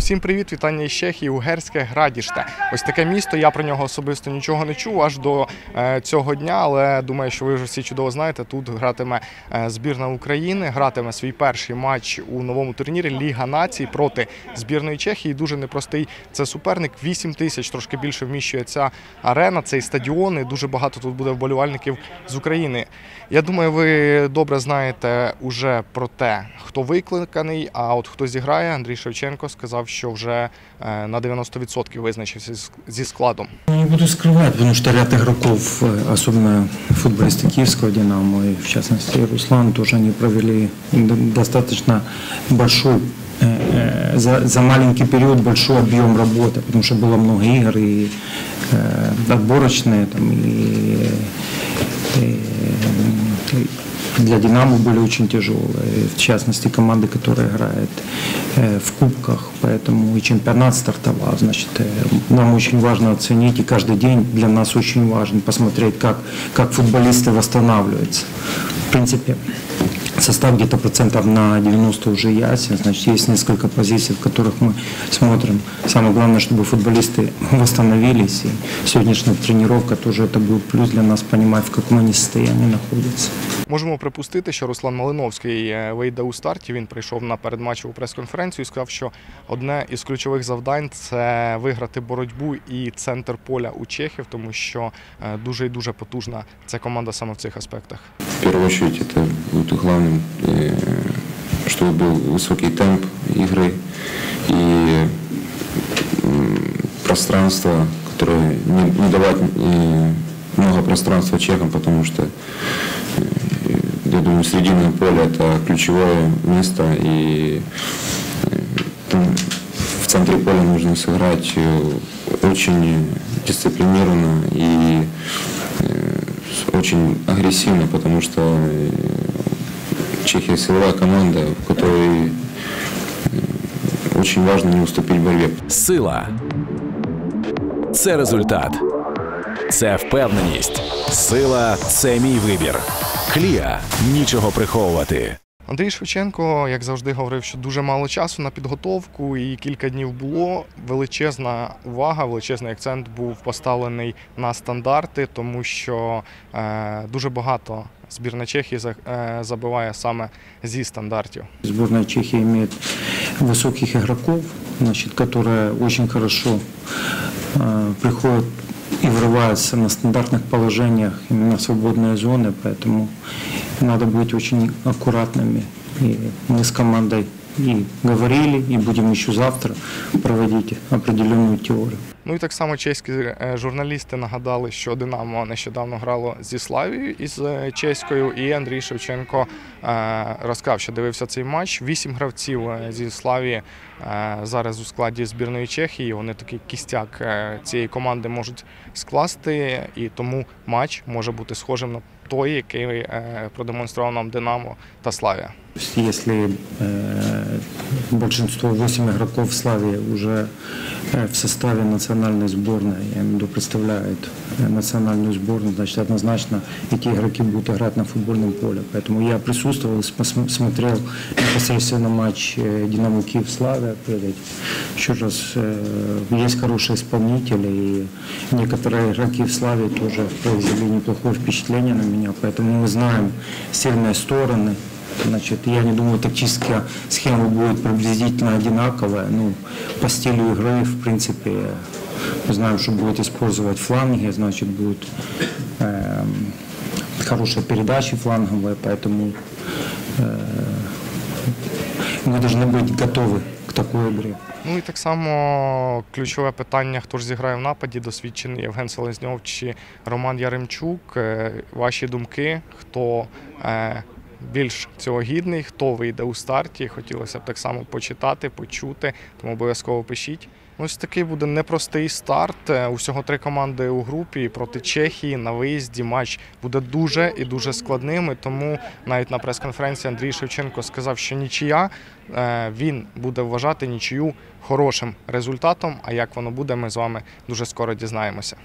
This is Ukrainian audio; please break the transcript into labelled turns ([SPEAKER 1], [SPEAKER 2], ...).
[SPEAKER 1] Усім привіт, вітання із Чехії, Угерське Градіште. Ось таке місто. Я про нього особисто нічого не чув аж до е, цього дня, але думаю, що ви вже всі чудово знаєте. Тут гратиме е, збірна України, гратиме свій перший матч у новому турнірі Ліга націй проти збірної Чехії. Дуже непростий це суперник. 8 тисяч трошки більше вміщує ця арена, цей стадіон. І дуже багато тут буде вболівальників з України. Я думаю, ви добре знаєте уже про те, хто викликаний. А от хто зіграє, Андрій Шевченко сказав, що вже е, на 90% визначився з- зі складом.
[SPEAKER 2] Ну, Не буду скрывать, потому что ряд игроков, э, особенно футболисты Киевского «Динамо», и в частности Руслан, тоже они провели д- достаточно большой, э, э, за, за маленький период большой объем работы, потому что было много игр и э, отборочные, там, и, и, Для «Динамо» были очень тяжелые, в частности команды, которая играет э, в кубках, поэтому и чемпионат стартовал, значит, э, нам очень важно оценить, и каждый день для нас очень важно посмотреть, как, как футболисты восстанавливаются. В принципе, состав где-то процентов на 90 уже ясен, значит, есть несколько позиций, в которых мы смотрим. Самое главное, чтобы футболисты восстановились, и сегодняшняя тренировка тоже это будет плюс для нас, понимать, в каком они состоянии находятся.
[SPEAKER 1] Можемо припустити, що Руслан Малиновський е, вийде у старті. Він прийшов на передматчеву прес-конференцію і сказав, що одне із ключових завдань це виграти боротьбу і центр поля у Чехів, тому що е, дуже і дуже потужна ця команда саме в цих аспектах.
[SPEAKER 3] В первую очередь это будет главным, э, чтобы был высокий темп игры и пространство, которое не, не давать э, много пространства чехам, потому что э, я думаю, середина поля это ключевое место и там в центре поля нужно сыграть очень дисциплинированно и очень агрессивно, потому что Чехия силовая команда, которой э, очень важно не уступить в борьбе.
[SPEAKER 4] Сила це результат. Це впевненість. Сила це мій вибір. Клія нічого приховувати.
[SPEAKER 1] Андрій Шевченко, як завжди, говорив, що дуже мало часу на підготовку, і кілька днів було. Величезна увага, величезний акцент був поставлений на стандарти, тому що е, дуже багато збірна Чехії за- е, забиває саме зі стандартів.
[SPEAKER 2] Сборная Чехии имеет высоких игроков, значит, которые очень хорошо э, приходят и врываются на стандартных положениях именно в свободные зоны, поэтому надо быть очень аккуратными. И мы с командой и говорили, и будем еще завтра проводить определенную теорию.
[SPEAKER 1] Ну і так само чеські е, журналісти нагадали, що Динамо нещодавно грало зі Славією із е, чеською, і Андрій Шевченко е, розказав, що дивився цей матч. Вісім гравців зі Славії зараз у складі збірної Чехії. Вони такий кістяк цієї команди можуть скласти, і тому матч може бути схожим на той, який продемонстрував нам Динамо та Славія.
[SPEAKER 2] Э, большинство, 8 игроков в Славе уже э, в составе национальной сборной, я имею в виду, представляют э, национальную сборную, значит, однозначно эти игроки будут играть на футбольном поле. Поэтому я присутствовал, и см- смотрел непосредственно матч э, «Динамо Киев» Славия. перед этим. Еще раз, э, есть хорошие исполнители, и некоторые игроки в Славе тоже произвели неплохое впечатление на меня, поэтому мы знаем сильные стороны, Значит, я не думаю, тактическая схема будет приблизительно одинаковая. Ну, по стилю игры, в принципе, мы знаем, что будет использовать фланги, значит, будут эм, хорошие передачи фланговые, поэтому э, мы должны быть готовы к такой игре.
[SPEAKER 1] Ну і так само ключове питання: хто ж зіграє в нападі, досвідчений Євген Селезньов чи Роман Яремчук. Е, Ваші думки, хто е, більш цього гідний, хто вийде у старті? Хотілося б так само почитати, почути, тому обов'язково пишіть. Ось такий буде непростий старт. Е, Усього три команди у групі проти Чехії на виїзді. Матч буде дуже і дуже складним. І тому навіть на прес-конференції Андрій Шевченко сказав, що нічия е, він буде вважати нічию хорошим результатом. А як воно буде, ми з вами дуже скоро дізнаємося.